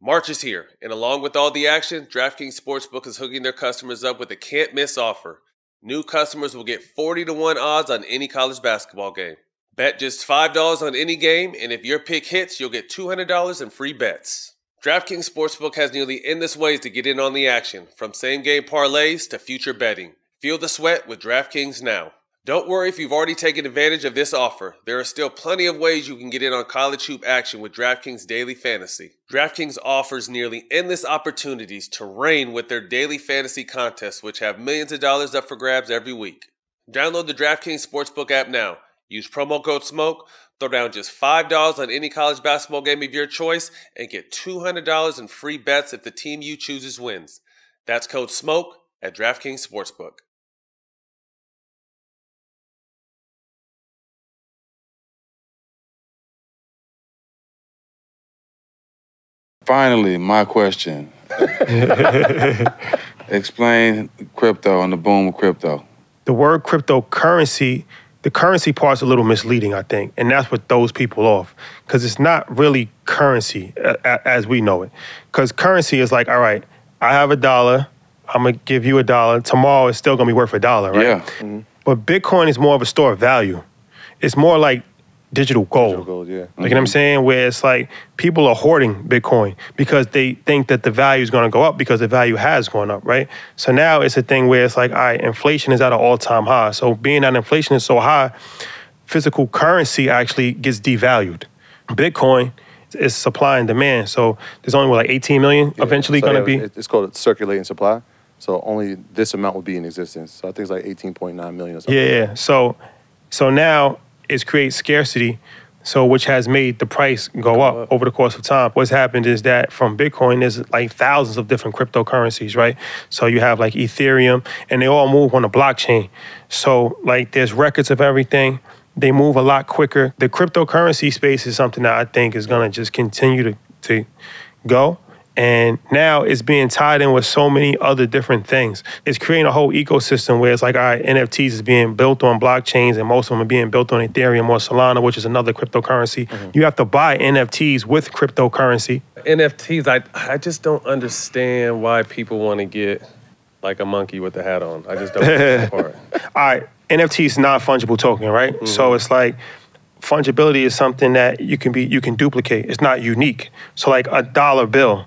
March is here, and along with all the action, DraftKings Sportsbook is hooking their customers up with a can't miss offer. New customers will get 40 to 1 odds on any college basketball game. Bet just $5 on any game, and if your pick hits, you'll get $200 in free bets. DraftKings Sportsbook has nearly endless ways to get in on the action, from same game parlays to future betting. Feel the sweat with DraftKings now. Don't worry if you've already taken advantage of this offer. There are still plenty of ways you can get in on college hoop action with DraftKings Daily Fantasy. DraftKings offers nearly endless opportunities to reign with their daily fantasy contests, which have millions of dollars up for grabs every week. Download the DraftKings Sportsbook app now. Use promo code SMOKE, throw down just $5 on any college basketball game of your choice, and get $200 in free bets if the team you chooses wins. That's code SMOKE at DraftKings Sportsbook. Finally, my question. Explain crypto and the boom of crypto. The word cryptocurrency, the currency part's a little misleading, I think, and that's what throws people off because it's not really currency a- a- as we know it. Because currency is like, all right, I have a dollar, I'm gonna give you a dollar. Tomorrow it's still gonna be worth a dollar, right? Yeah. Mm-hmm. But Bitcoin is more of a store of value. It's more like digital gold. Digital gold, yeah. Like you know what I'm mm-hmm. saying? Where it's like people are hoarding Bitcoin because they think that the value is going to go up because the value has gone up, right? So now it's a thing where it's like, all right, inflation is at an all-time high. So being that inflation is so high, physical currency actually gets devalued. Bitcoin is supply and demand. So there's only what, like 18 million Yeah. eventually So, going to yeah, be. It's called circulating supply. So only this amount will be in existence. So I think it's like 18.9 million or something. Yeah, yeah. So, so now it's create scarcity, so which has made the price go up, over the course of time. What's happened is that from Bitcoin, there's like thousands of different cryptocurrencies, right? So you have like Ethereum, and they all move on the blockchain. So like there's records of everything. They move a lot quicker. The cryptocurrency space is something that I think is gonna just continue to to go. And now it's being tied in with so many other different things. It's creating a whole ecosystem where it's like, all right, NFTs is being built on blockchains, and most of them are being built on Ethereum or Solana, which is another cryptocurrency. Mm-hmm. You have to buy NFTs with cryptocurrency. NFTs, I I just don't understand why people want to get like a monkey with a hat on. I just don't get that part. All right, NFT is non fungible token, right? Mm-hmm. So it's like fungibility is something that you can be you can duplicate. It's not unique. So like a dollar bill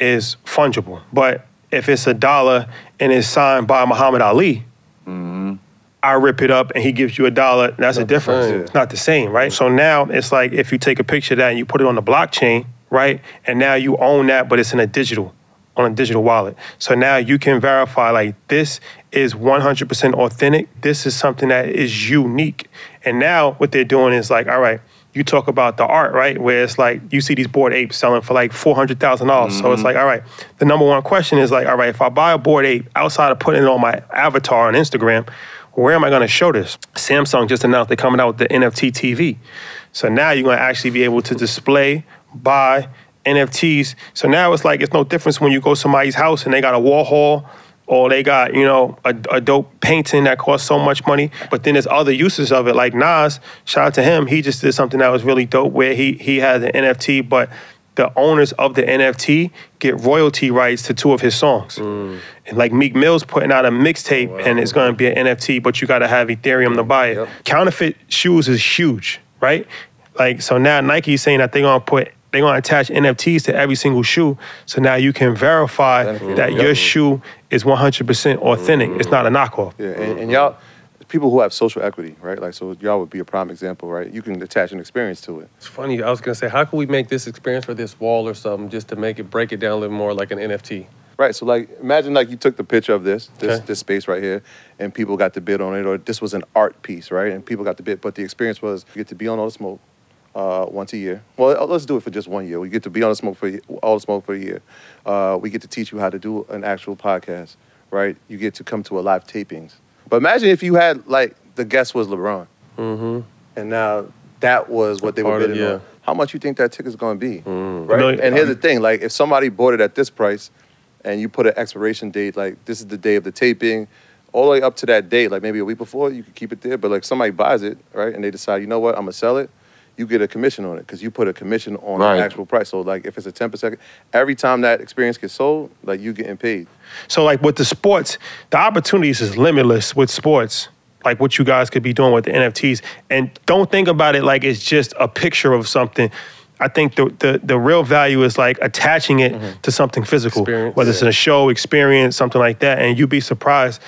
is fungible, but if it's a dollar and it's signed by Muhammad Ali, mm-hmm. I rip it up and he gives you a dollar. That's a difference. same. It's not the same, right? So mm-hmm. now it's like if you take a picture of that and you put it on the blockchain, right? And now you own that, but it's in a digital, on a digital wallet. So now you can verify like this is 100% authentic. This is something that is unique. And now what they're doing is like, all right, you talk about the art, right? Where it's like you see these Bored Apes selling for like four hundred thousand dollars. So it's mm-hmm. like, all right, the number one question is like, all right, if I buy a Bored Ape outside of putting it on my avatar on Instagram, where am I going to show this? Samsung just announced they're coming out with the NFT TV. So now you're going to actually be able to display, buy NFTs. So now it's like it's no difference when you go to somebody's house and they got a wall Warhol or they got, you know, a, a dope painting that costs so much money. But then there's other uses of it. Like Nas, shout out to him, he just did something that was really dope where he he had an NFT, but the owners of the NFT get royalty rights to two of his songs. Mm. And like Meek Mill's putting out a mixtape and it's gonna be an NFT, but you gotta have Ethereum to buy it. Counterfeit shoes is huge, right? Like so now Nike's saying that they're gonna put they're gonna attach NFTs to every single shoe. So now you can verify Benefit. that Yep. your shoe is 100% authentic. It's not a knockoff. Yeah, and, and y'all, people who have social equity, right? Like, so y'all would be a prime example, right? You can attach an experience to it. It's funny. I was gonna say, how can we make this experience for this wall or something just to make it break it down a little more like an NFT? Right. So like imagine like you took the picture of this, this Okay. this space right here, and people got to bid on it, or this was an art piece, right? And people got to bid, but the experience was you get to be on all the smoke uh, once a year. Well, uh, let's do it for just one year. We get to be on the smoke for all the smoke for a year. Uh, we get to teach you how to do an actual podcast, right? You get to come to a live tapings. But imagine if you had like the guest was LeBron, Mm-hmm. and now that was what they were part of- bidding yeah. on. How much you think that ticket's going to be? Mm. Right. Million- and here's the thing: like, if somebody bought it at this price, and you put an expiration date, like this is the day of the taping, all the way up to that date, like maybe a week before, you could keep it there. But like somebody buys it, right, and they decide, you know what, I'm gonna sell it. You get a commission on it because you put a commission on Right. the actual price. So like if it's a ten percent, every time that experience gets sold, like you getting paid. So like with the sports, the opportunities is limitless with sports. Like what you guys could be doing with the NFTs, and don't think about it like it's just a picture of something. I think the the, the real value is like attaching it mm-hmm. to something physical, Experience. whether it's in a show, experience, something like that, and you'd be surprised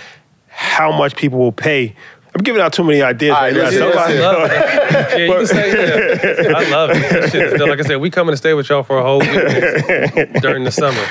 how much people will pay. I'm giving out too many ideas All right right, now. Somebody- I love it. Yeah, you can say yeah. I love it. Shit like I said, we coming to stay with y'all for a whole week during the summer.